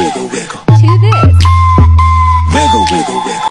wiggle, wiggle. To this. Wiggle, wiggle, wiggle.